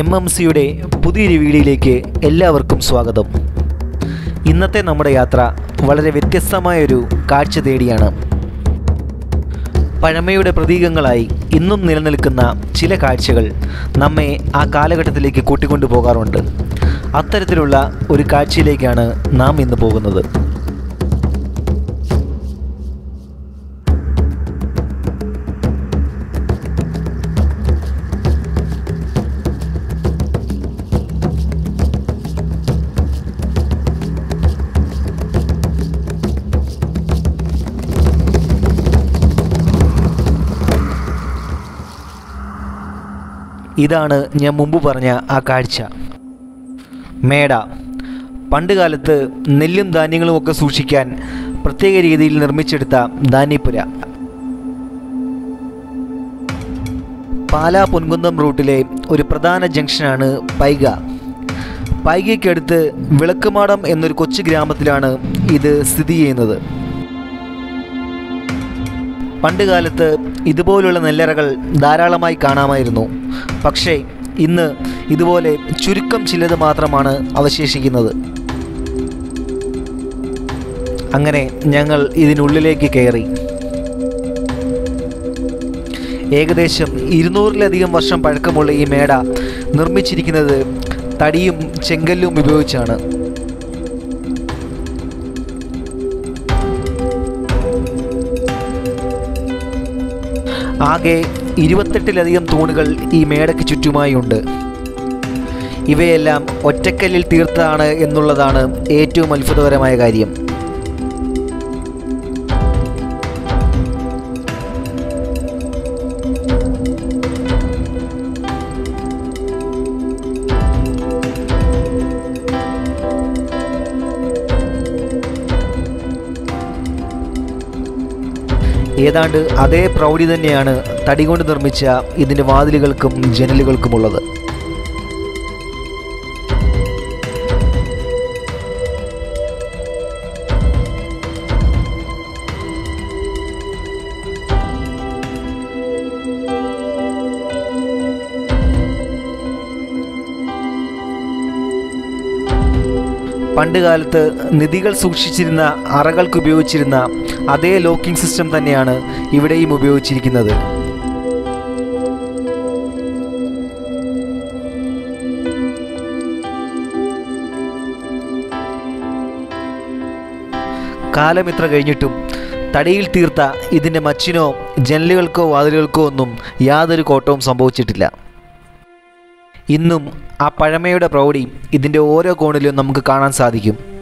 M M സിയുടെ പുതിയൊരു വീഡിയോയിലേക്ക് എല്ലാവർക്കും സ്വാഗതം. ഇന്നത്തെ നമ്മുടെ യാത്ര വളരെ വ്യത്യസ്തമായൊരു കാഴ്ച തേടിയാണ്. പഴമയുടെ പ്രതീകങ്ങളായി ഇന്നും നിലനിൽക്കുന്ന ചില കാഴ്ചകൾ നമ്മെ ആ കാലഘട്ടത്തിലേക്ക് കൂട്ടിക്കൊണ്ടു പോകാറുണ്ട് അത്തരത്തിലുള്ള ഒരു കാഴ്ചയിലേക്കാണ് നാം ഇന്ന് പോകുന്നത്. ഇതാണ് ഞാൻ മുമ്പ് പറഞ്ഞ ആ കാഴ്ച. മേട. പണ്ടുകാലത്ത് നെല്ലും ധാന്യങ്ങളും ഒക്കെ സൂക്ഷിക്കാൻ പ്രത്യേക രീതിയിൽ നിർമ്മിച്ചെടുത്ത ധാന്യപ്പുര. പാലാ പൊൻകുന്നം റൂട്ടിലെ ഒരു പ്രധാന ജംഗ്ഷനാണ് പൈഗ. പൈകയ്ക്കടുത്ത് വിളക്കുമാടം എന്നൊരു കൊച്ചു ഗ്രാമത്തിലാണ് ഇത് സ്ഥിതി ചെയ്യുന്നത്. പണ്ടുകാലത്ത് ഇതുപോലുള്ള നെല്ലറകൾ ധാരാളമായി കാണാമായിരുന്നു. പക്ഷേ ഇന്ന് ഇതുപോലെ ചുരുക്കം ചിലത് മാത്രമാണ് അവശേഷിക്കുന്നത്. അങ്ങനെ ഞങ്ങൾ ഇതിനുള്ളിലേക്ക് കയറി. ഏകദേശം ഇരുന്നൂറിലധികം വർഷം പഴക്കമുള്ള ഈ മേട നിർമ്മിച്ചിരിക്കുന്നത് തടിയും ചെങ്കല്ലും ഉപയോഗിച്ചാണ്. ആകെ ഇരുപത്തെട്ടിലധികം തൂണുകൾ ഈ മേടയ്ക്ക് ചുറ്റുമായി ഉണ്ട് ഇവയെല്ലാം ഒറ്റക്കല്ലിൽ തീർത്തതാണ് എന്നുള്ളതാണ് ഏറ്റവും അത്ഭുതകരമായ കാര്യം. ഏതാണ്ട് അതേ പ്രൗഢി തന്നെയാണ് തടി കൊണ്ട് നിർമ്മിച്ച ഇതിന്റെ വാതിലുകൾക്കും ജനലുകൾക്കുമുള്ളത്. പണ്ടുകാലത്ത് നിധികൾ സൂക്ഷിച്ചിരുന്ന അറകൾക്ക് ഉപയോഗിച്ചിരുന്ന അതേ ലോക്കിംഗ് സിസ്റ്റം തന്നെയാണ് ഇവിടെയും ഉപയോഗിച്ചിരിക്കുന്നത്. കാലമിത്ര കഴിഞ്ഞിട്ടും തടിയിൽ തീർത്ത ഇതിന്റെ മച്ചിനോ ജനലുകൾക്കോ വാതിലുകൾക്കോ ഒന്നും യാതൊരു കോട്ടവും സംഭവിച്ചിട്ടില്ല. ഇന്നും ആ പഴമയുടെ പ്രൗഢി ഇതിന്റെ ഓരോ കോണിലും നമുക്ക് കാണാൻ സാധിക്കും.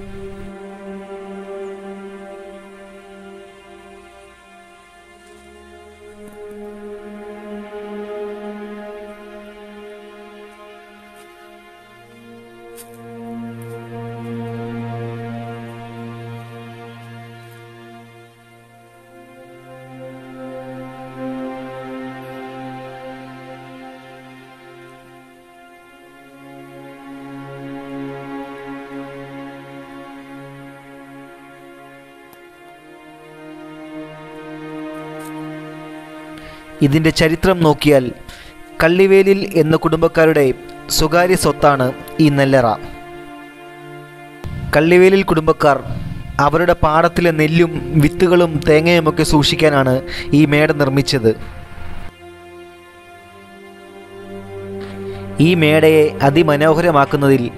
ഇതിന്റെ ചരിത്രം നോക്കിയാൽ കള്ളിവേലിൽ എന്ന കുടുംബക്കാരുടെ സ്വകാര്യ സ്വത്താണ് ഈ നെല്ലറ. കള്ളിവേലിൽ കുടുംബക്കാർ അവരുടെ പാടത്തിലെ നെല്ലും വിത്തുകളും തേങ്ങയുമൊക്കെ സൂക്ഷിക്കാനാണ് ഈ മേട നിർമ്മിച്ചത്. ഈ മേടയെ അതിമനോഹരമാക്കുന്നതിൽ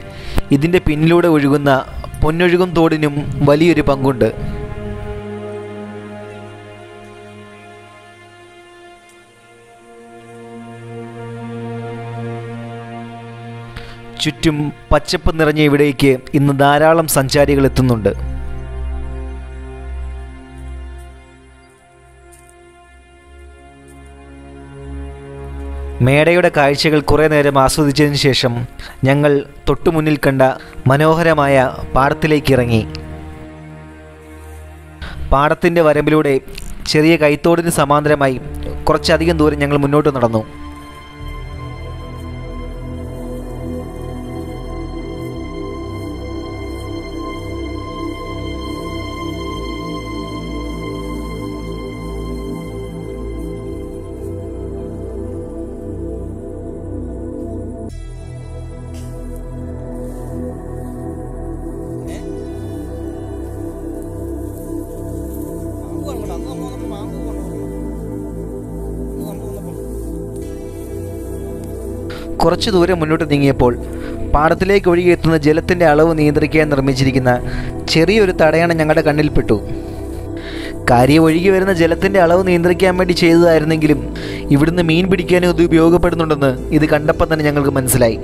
ഇതിന്റെ പിന്നിലൂടെ ഒഴുകുന്ന പൊന്നൊഴുകും തോടിനും വലിയൊരു പങ്കുണ്ട്. ചുറ്റും പച്ചപ്പ് നിറഞ്ഞ ഇവിടേക്ക് ഇന്ന് ധാരാളം സഞ്ചാരികൾ എത്തുന്നുണ്ട്. മേടയുടെ കാഴ്ചകൾ കുറേ നേരം ആസ്വദിച്ചതിന് ശേഷം ഞങ്ങൾ തൊട്ടുമുന്നിൽ കണ്ട മനോഹരമായ പാടത്തിലേക്ക് ഇറങ്ങി. പാടത്തിന്റെ വരമ്പിലൂടെ ചെറിയ കൈത്തോടിന് സമാന്തരമായി കുറച്ചധികം ദൂരം ഞങ്ങൾ മുന്നോട്ട് നടന്നു. കുറച്ചു ദൂരം മുന്നോട്ട് നീങ്ങിയപ്പോൾ പാടത്തിലേക്ക് ഒഴുകിയെത്തുന്ന ജലത്തിന്റെ അളവ് നിയന്ത്രിക്കാൻ നിർമ്മിച്ചിരിക്കുന്ന ചെറിയൊരു തടയണ ഞങ്ങളുടെ കണ്ണിൽപ്പെട്ടു. കാര്യം ഒഴുകി വരുന്ന ജലത്തിന്റെ അളവ് നിയന്ത്രിക്കാൻ വേണ്ടി ചെയ്തതായിരുന്നെങ്കിലും ഇവിടുന്ന് മീൻ പിടിക്കാനും ഇത് ഉപയോഗപ്പെടുന്നുണ്ടെന്ന് ഇത് കണ്ടപ്പോൾ തന്നെ ഞങ്ങൾക്ക് മനസ്സിലായി.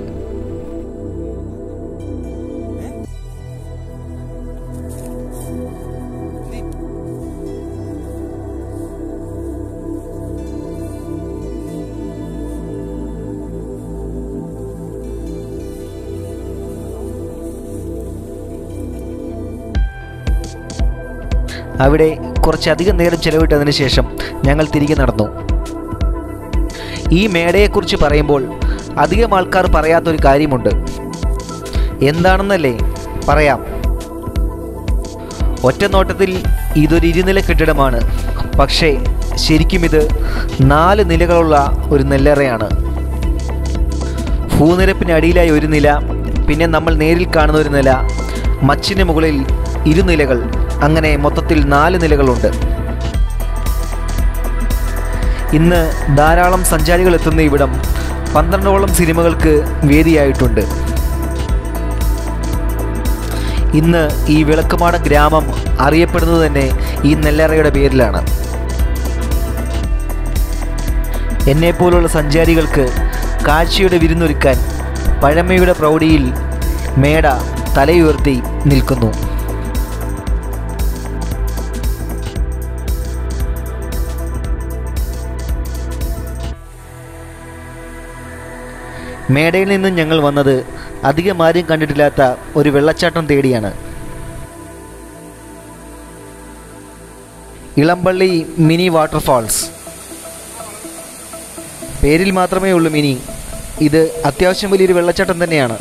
അവിടെ കുറച്ചധികം നേരം ചെലവിട്ടതിന് ശേഷം ഞങ്ങൾ തിരികെ നടന്നു. ഈ മേടയെക്കുറിച്ച് പറയുമ്പോൾ അധികം ആൾക്കാർ പറയാത്തൊരു കാര്യമുണ്ട്. എന്താണെന്നല്ലേ? പറയാം. ഒറ്റ നോട്ടത്തിൽ ഇതൊരു ഇരുനില കെട്ടിടമാണ്. പക്ഷേ ശരിക്കും ഇത് നാല് നിലകളുള്ള ഒരു നെല്ലറയാണ്. ഭൂനിരപ്പിന് അടിയിലായി ഒരു നില പിന്നെ നമ്മൾ നേരിൽ കാണുന്ന ഒരു നില മച്ചിന് മുകളിൽ ഇരുനിലകൾ അങ്ങനെ മൊത്തത്തിൽ നാല് നിലകളുണ്ട്. ഇന്ന് ധാരാളം സഞ്ചാരികൾ എത്തുന്ന ഇവിടം പന്ത്രണ്ടോളം സിനിമകൾക്ക് വേദിയായിട്ടുണ്ട്. ഇന്ന് ഈ വിളക്കുമാട ഗ്രാമം അറിയപ്പെടുന്നത് തന്നെ ഈ നെല്ലറയുടെ പേരിലാണ്. എന്നെപ്പോലുള്ള സഞ്ചാരികൾക്ക് കാഴ്ചയുടെ വിരുന്നൊരുക്കാൻ പഴമയുടെ പ്രൗഢിയിൽ മേട തലയുയർത്തി നിൽക്കുന്നു. മേടയിൽ നിന്നും ഞങ്ങൾ വന്നത് അധികം ആരും കണ്ടിട്ടില്ലാത്ത ഒരു വെള്ളച്ചാട്ടം തേടിയാണ്. Elampally mini waterfalls. പേരിൽ മാത്രമേ ഉള്ളൂ മിനി. ഇത് അത്യാവശ്യം വലിയൊരു വെള്ളച്ചാട്ടം തന്നെയാണ്.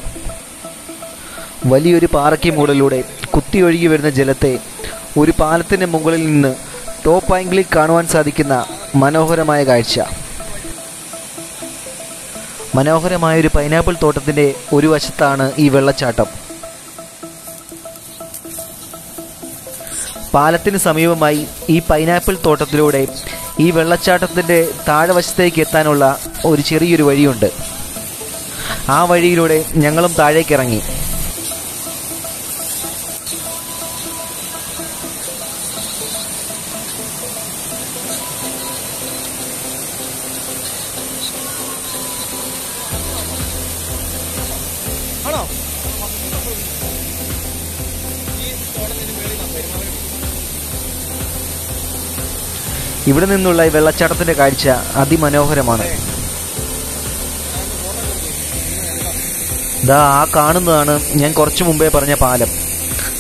വലിയൊരു പാറയ്ക്ക് മുകളിലൂടെ കുത്തി ഒഴുകി വരുന്ന ജലത്തെ ഒരു പാലത്തിന്റെ മുകളിൽ നിന്ന് ടോപ്പ് ആംഗിളിൽ കാണുവാൻ സാധിക്കുന്ന മനോഹരമായ കാഴ്ച. മനോഹരമായ ഒരു പൈനാപ്പിൾ തോട്ടത്തിന്റെ ഒരു വശത്താണ് ഈ വെള്ളച്ചാട്ടം. പാലത്തിന് സമീപമായി ഈ പൈനാപ്പിൾ തോട്ടത്തിലൂടെ ഈ വെള്ളച്ചാട്ടത്തിന്റെ താഴെവശത്തേക്ക് എത്താനുള്ള ഒരു ചെറിയൊരു വഴിയുണ്ട്. ആ വഴിയിലൂടെ ഞങ്ങളും താഴേക്ക് ഇവിടെ നിന്നുള്ള ഈ വെള്ളച്ചാട്ടത്തിന്റെ കാഴ്ച അതിമനോഹരമാണ്. ദാ ആ കാണുന്നതാണ് ഞാൻ കുറച്ചു മുമ്പേ പറഞ്ഞ പാലം.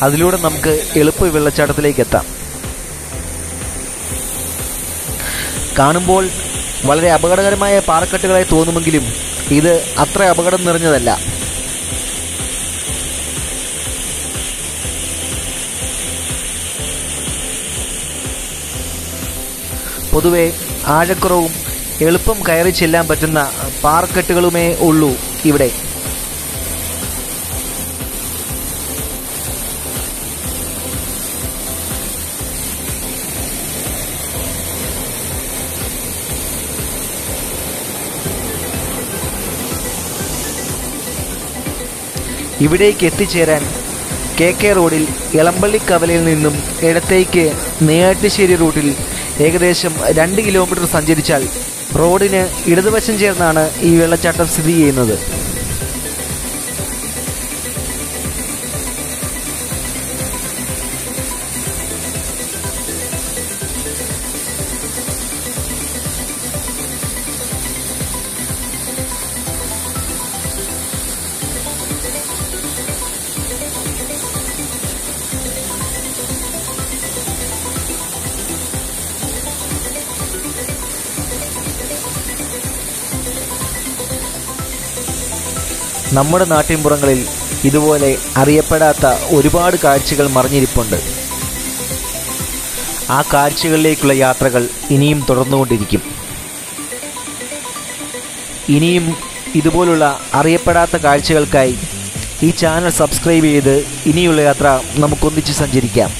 അതിലൂടെ നമുക്ക് എളുപ്പ വെള്ളച്ചാട്ടത്തിലേക്ക് എത്താം. കാണുമ്പോൾ വളരെ അപകടകരമായ പാറക്കെട്ടുകളായി തോന്നുമെങ്കിലും ഇത് അത്ര അപകടം നിറഞ്ഞതല്ല. പൊതുവെ ആഴക്കുറവും എളുപ്പം കയറി ചെല്ലാൻ പറ്റുന്ന പാറക്കെട്ടുകളുമേ ഉള്ളൂ ഇവിടെ. ഇവിടേക്ക് എത്തിച്ചേരാൻ കെ കെ റോഡിൽ ഇളമ്പള്ളി കവലയിൽ നിന്നും ഇടത്തേക്ക് നെയ്യാട്ടുശ്ശേരി റൂട്ടിൽ ഏകദേശം രണ്ട് കിലോമീറ്റർ സഞ്ചരിച്ചാൽ റോഡിന് ഇടതുവശം ചേർന്നാണ് ഈ വെള്ളച്ചാട്ടം സ്ഥിതി ചെയ്യുന്നത്. നമ്മുടെ നാട്ടിൻപുറങ്ങളിൽ ഇതുപോലെ അറിയപ്പെടാത്ത ഒരുപാട് കാഴ്ചകൾ മറിഞ്ഞിരിപ്പുണ്ട്. ആ കാഴ്ചകളിലേക്കുള്ള യാത്രകൾ ഇനിയും തുടർന്നുകൊണ്ടിരിക്കും. ഇനിയും ഇതുപോലുള്ള അറിയപ്പെടാത്ത കാഴ്ചകൾക്കായി ഈ ചാനൽ സബ്സ്ക്രൈബ് ചെയ്ത് ഇനിയുള്ള യാത്ര നമുക്കൊന്നിച്ച് സഞ്ചരിക്കാം.